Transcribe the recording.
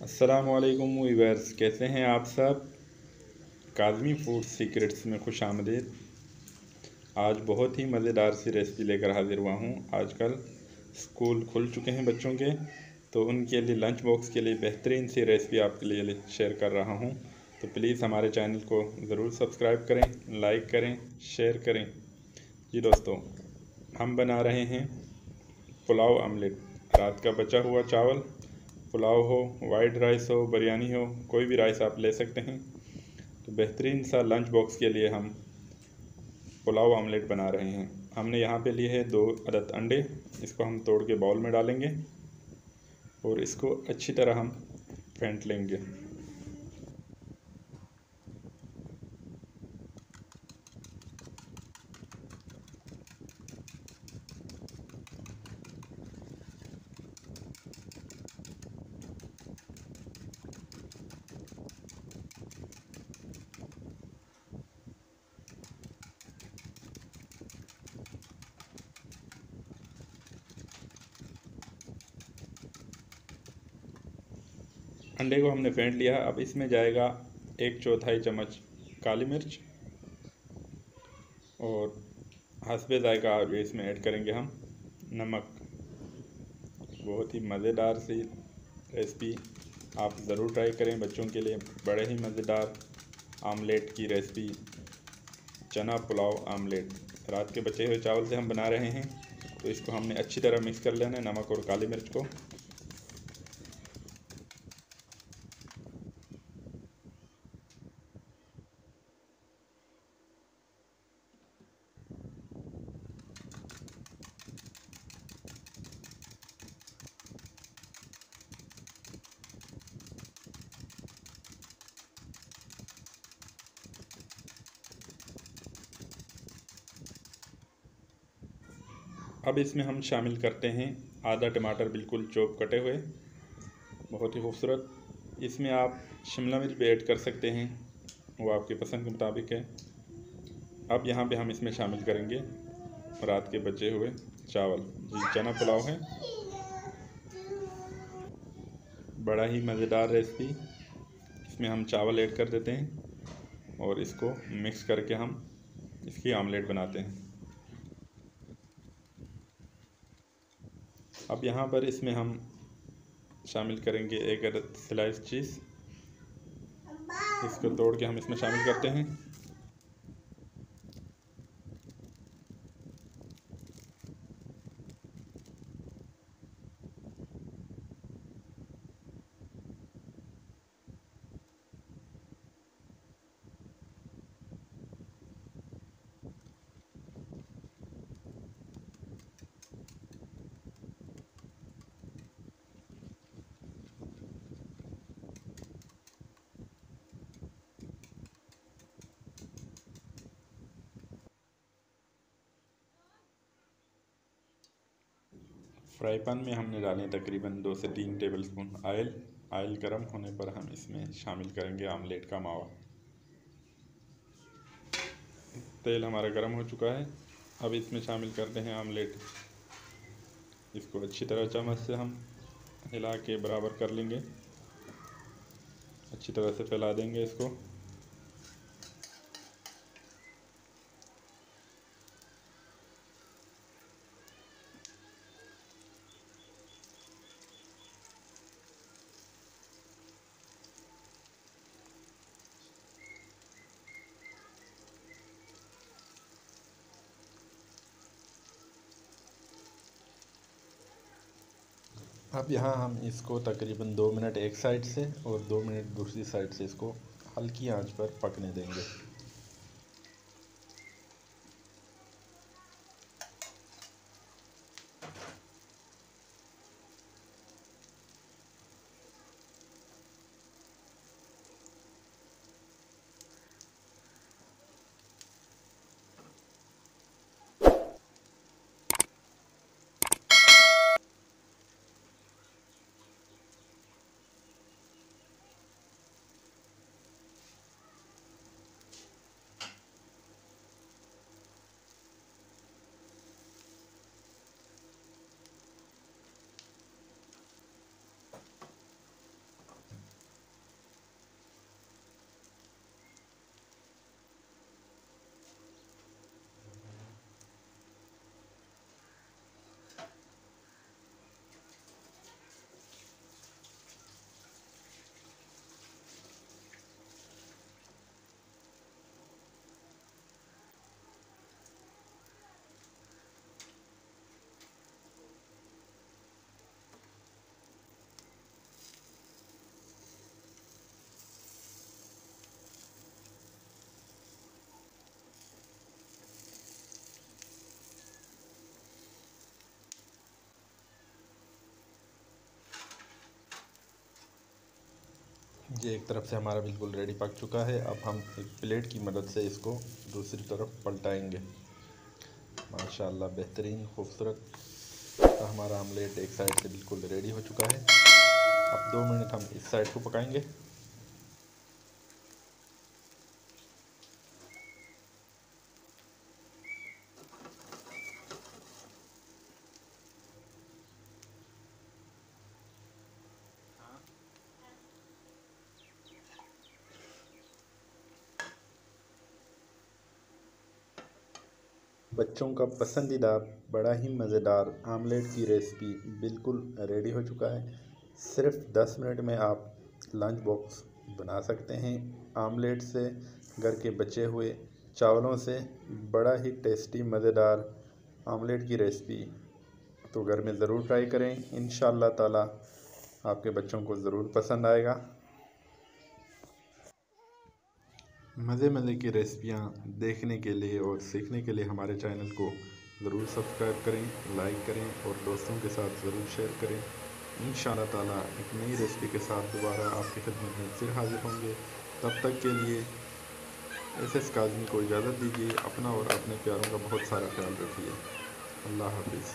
असलकुम वीवर्स, कैसे हैं आप सब? काजमी फ़ूड सीक्रेट्स में खुश आमदीद। आज बहुत ही मज़ेदार सी रेसिपी लेकर हाज़िर हुआ हूँ। आजकल स्कूल खुल चुके हैं बच्चों के तो उनके लिए लंच बॉक्स के लिए बेहतरीन सी रेसिपी आपके लिए शेयर कर रहा हूँ। तो प्लीज़ हमारे चैनल को ज़रूर सब्सक्राइब करें लाइक करें शेयर करें। जी दोस्तों, हम बना रहे हैं पुलाव आमलेट रात का बचा हुआ चावल। पुलाव हो वाइट राइस हो बिरयानी हो, कोई भी राइस आप ले सकते हैं। तो बेहतरीन सा लंच बॉक्स के लिए हम पुलाव आमलेट बना रहे हैं। हमने यहाँ पे लिए है दो अदद अंडे, इसको हम तोड़ के बाउल में डालेंगे और इसको अच्छी तरह हम फेंट लेंगे। अंडे को हमने फेंट लिया। अब इसमें जाएगा एक चौथाई चम्मच काली मिर्च और हंसबे जायका इसमें ऐड करेंगे हम नमक। बहुत ही मज़ेदार सी रेसिपी आप ज़रूर ट्राई करें बच्चों के लिए। बड़े ही मज़ेदार आमलेट की रेसिपी, चना पुलाव आमलेट। रात के बचे हुए चावल से हम बना रहे हैं तो इसको हमने अच्छी तरह मिक्स कर लेना है, नमक और काली मिर्च को। अब इसमें हम शामिल करते हैं आधा टमाटर बिल्कुल चॉप कटे हुए, बहुत ही खूबसूरत। इसमें आप शिमला मिर्च भी ऐड कर सकते हैं, वो आपके पसंद के मुताबिक है। अब यहाँ पे हम इसमें शामिल करेंगे रात के बचे हुए चावल। जी, चना पुलाव है। बड़ा ही मज़ेदार रेसिपी इसमें हम चावल ऐड कर देते हैं और इसको मिक्स करके हम इसकी आमलेट बनाते हैं। अब यहाँ पर इसमें हम शामिल करेंगे एक अदद स्लाइस चीज़ इसको तोड़ के हम इसमें शामिल करते हैं। फ्राई पैन में हमने डाले तकरीबन दो से तीन टेबल स्पून ऑयल। ऑयल गर्म होने पर हम इसमें शामिल करेंगे आमलेट का मावा। तेल हमारा गर्म हो चुका है। अब इसमें शामिल करते हैं आमलेट। इसको अच्छी तरह चम्मच से हम हिला के बराबर कर लेंगे। अच्छी तरह से फैला देंगे इसको। अब यहाँ हम इसको तकरीबन दो मिनट एक साइड से और दो मिनट दूसरी साइड से इसको हल्की आँच पर पकने देंगे। ये एक तरफ़ से हमारा बिल्कुल रेडी पक चुका है। अब हम एक प्लेट की मदद से इसको दूसरी तरफ़ पलटाएँगे। माशाल्लाह, बेहतरीन, खूबसूरत। हमारा आमलेट एक साइड से बिल्कुल रेडी हो चुका है। अब दो मिनट हम इस साइड को पकाएँगे। बच्चों का पसंदीदा, बड़ा ही मज़ेदार आमलेट की रेसिपी बिल्कुल रेडी हो चुका है। सिर्फ़ दस मिनट में आप लंच बॉक्स बना सकते हैं। आमलेट से घर के बचे हुए चावलों से बड़ा ही टेस्टी, मज़ेदार आमलेट की रेसिपी तो घर में ज़रूर ट्राई करें। इन ताला आपके बच्चों को ज़रूर पसंद आएगा। मज़े मज़े की रेसिपियाँ देखने के लिए और सीखने के लिए हमारे चैनल को ज़रूर सब्सक्राइब करें, लाइक करें और दोस्तों के साथ ज़रूर शेयर करें। इन ताला एक नई रेसिपी के साथ दोबारा आपकी खिदमत में फिर हाजिर होंगे। तब तक के लिए एस एस काजमी को इजाज़त दीजिए, अपना और अपने प्यारों का बहुत सारा ख्याल रखिए। अल्लाह हाफिज़।